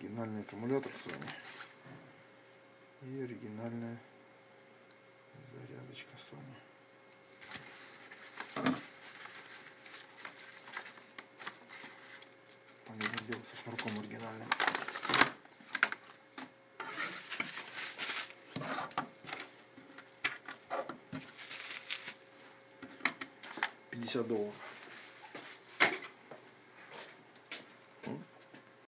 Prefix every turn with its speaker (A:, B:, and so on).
A: оригинальный аккумулятор Sony. И оригинальная зарядочка Sony. Понятное дело, со шнурком оригинальным. 50 долларов.